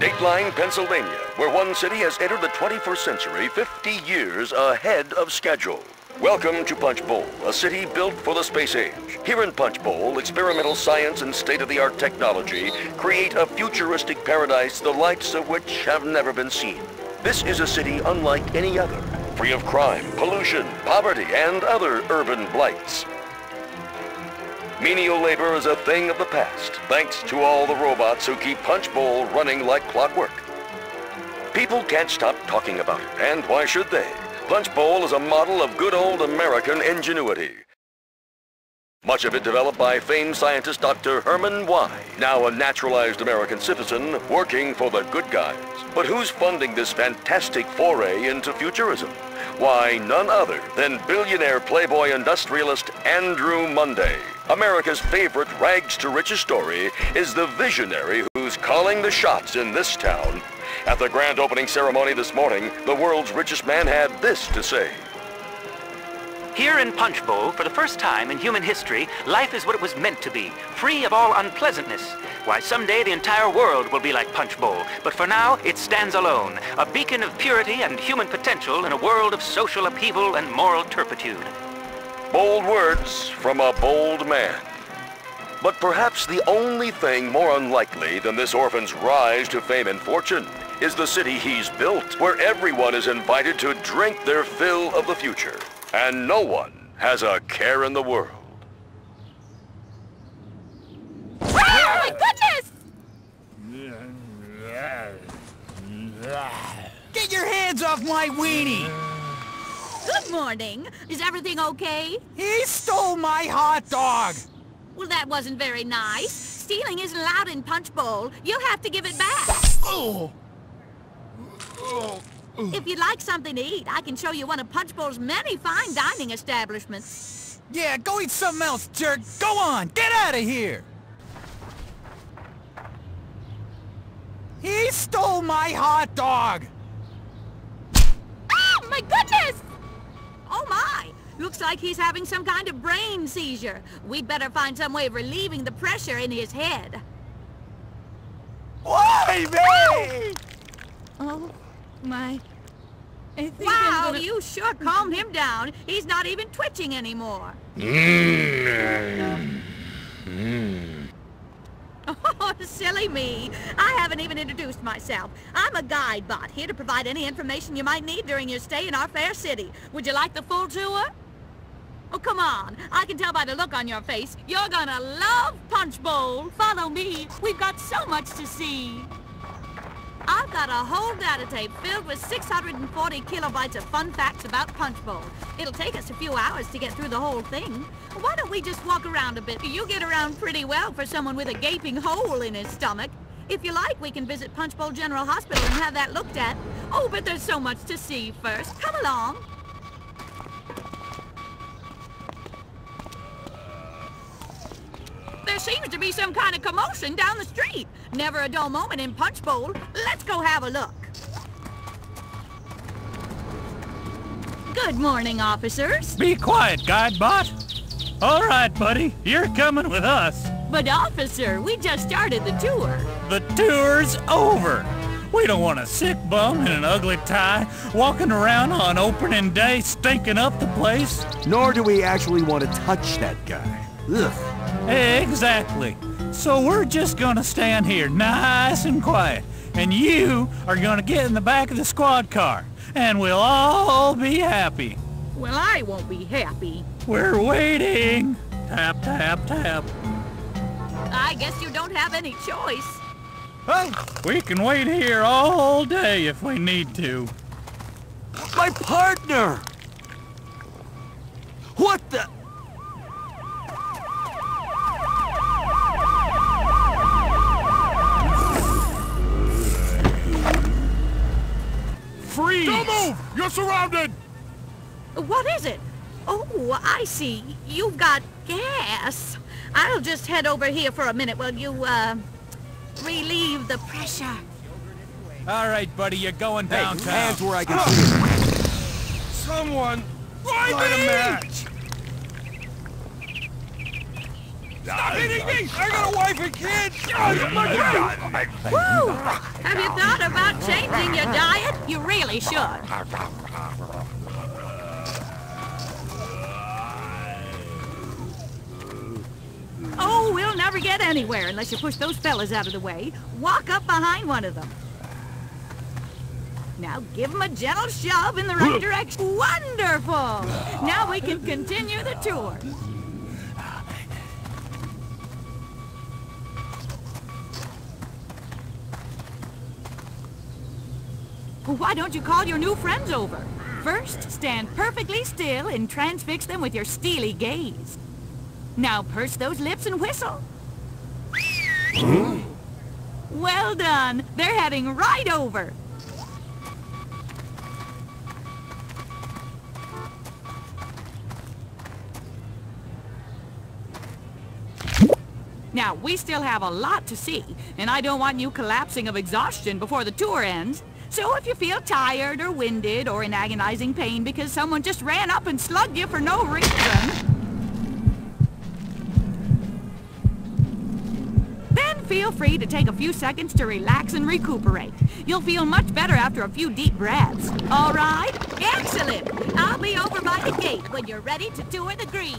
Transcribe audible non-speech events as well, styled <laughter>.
Dateline, Pennsylvania, where one city has entered the 21st century 50 years ahead of schedule. Welcome to Punchbowl, a city built for the space age. Here in Punchbowl, experimental science and state-of-the-art technology create a futuristic paradise the likes of which have never been seen. This is a city unlike any other, free of crime, pollution, poverty, and other urban blights. Menial labor is a thing of the past, thanks to all the robots who keep Punchbowl running like clockwork. People can't stop talking about it, and why should they? Punchbowl is a model of good old American ingenuity. Much of it developed by famed scientist Dr. Herman Y., now a naturalized American citizen working for the good guys. But who's funding this fantastic foray into futurism? Why, none other than billionaire playboy industrialist Andrew Monday. America's favorite rags to riches story is the visionary who's calling the shots in this town. At the grand opening ceremony this morning, the world's richest man had this to say. Here in Punchbowl, for the first time in human history, life is what it was meant to be, free of all unpleasantness. Why, someday the entire world will be like Punchbowl, but for now, it stands alone, a beacon of purity and human potential in a world of social upheaval and moral turpitude. Bold words from a bold man. But perhaps the only thing more unlikely than this orphan's rise to fame and fortune is the city he's built, where everyone is invited to drink their fill of the future. And no one has a care in the world. Oh my goodness! Get your hands off my weenie! Good morning. Is everything okay? He stole my hot dog! Well, that wasn't very nice. Stealing isn't allowed in Punchbowl. You'll have to give it back. Oh. If you'd like something to eat, I can show you one of Punchbowl's many fine dining establishments. Yeah, go eat something else, jerk! Go on, get out of here! He stole my hot dog! Oh, my goodness! Oh, my! Looks like he's having some kind of brain seizure. We'd better find some way of relieving the pressure in his head. Why me? Oh, my... I think Wow, gonna... you sure calmed him down. He's not even twitching anymore. Mm. <laughs> Oh, silly me. I haven't even introduced myself. I'm a guide bot, here to provide any information you might need during your stay in our fair city. Would you like the full tour? Oh, come on. I can tell by the look on your face. You're gonna love Punchbowl. Follow me. We've got so much to see. I've got a whole data tape filled with 640 kilobytes of fun facts about Punch Bowl. It'll take us a few hours to get through the whole thing. Why don't we just walk around a bit? You get around pretty well for someone with a gaping hole in his stomach. If you like, we can visit Punchbowl General Hospital and have that looked at. Oh, but there's so much to see first. Come along. There seems to be some kind of commotion down the street. Never a dull moment in Punchbowl. Let's go have a look. Good morning, officers. Be quiet, Guidebot. All right, buddy, you're coming with us. But officer, we just started the tour. The tour's over. We don't want a sick bum in an ugly tie walking around on opening day stinking up the place. Nor do we actually want to touch that guy. Ugh. Exactly. So we're just gonna stand here nice and quiet. And you are gonna get in the back of the squad car. And we'll all be happy. Well, I won't be happy. We're waiting. Tap, tap, tap. I guess you don't have any choice. Hey, We can wait here all day if we need to. My partner! What the? Freeze! Don't move! You're surrounded! What is it? Oh, I see. You've got gas. I'll just head over here for a minute while you, uh, relieve the pressure. All right, buddy, you're going Hey, downtown. hands where I can see Someone light a match! Stop hitting me! I got a wife and kids! Woo! Have you thought about changing your diet? You really should. Oh, we'll never get anywhere unless you push those fellas out of the way. Walk up behind one of them. Now give them a gentle shove in the right direction. Wonderful! Now we can continue the tour. Why don't you call your new friends over? First, stand perfectly still and transfix them with your steely gaze. Now purse those lips and whistle. well done. They're heading right over. Now, we still have a lot to see, and I don't want you collapsing of exhaustion before the tour ends. So if you feel tired or winded or in agonizing pain because someone just ran up and slugged you for no reason, then feel free to take a few seconds to relax and recuperate. You'll feel much better after a few deep breaths. All right? Excellent. I'll be over by the gate when you're ready to tour the green.